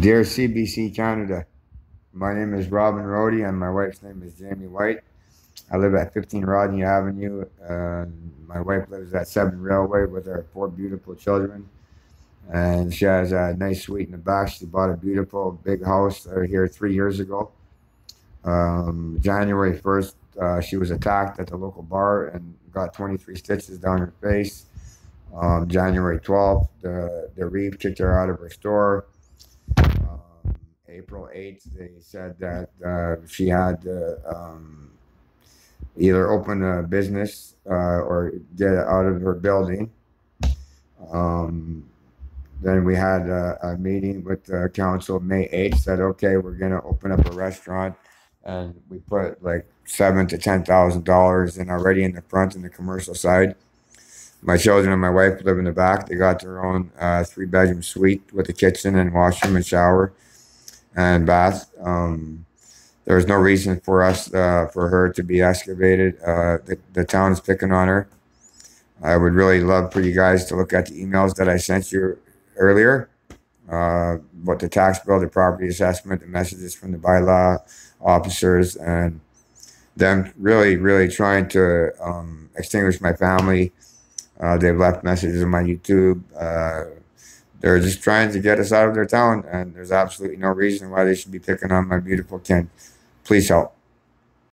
Dear CBC Canada, my name is Robin Rody and my wife's name is Jamie White. I live at 15 Rodney Avenue. and my wife lives at 7 Railway with her four beautiful children. And she has a nice suite in the back. She bought a beautiful big house uh, here three years ago. Um, January 1st, uh, she was attacked at the local bar and got 23 stitches down her face. Um, January 12th, the, the reeve kicked her out of her store. April 8th, they said that uh, she had uh, um, either opened a business uh, or get out of her building. Um, then we had a, a, meeting with the council May 8th, said, okay, we're going to open up a restaurant. And we put like seven to $10,000 in already in the front and the commercial side. My children and my wife live in the back. They got their own uh, three bedroom suite with a kitchen and washroom and shower and bath. Um, there was no reason for us uh, for her to be excavated. Uh, the, the town is picking on her. I would really love for you guys to look at the emails that I sent you earlier uh, about the tax bill, the property assessment, the messages from the bylaw officers, and them really, really trying to um, extinguish my family. Uh, they've left messages on my YouTube. Uh, they're just trying to get us out of their town, and there's absolutely no reason why they should be picking on my beautiful kin. Please help.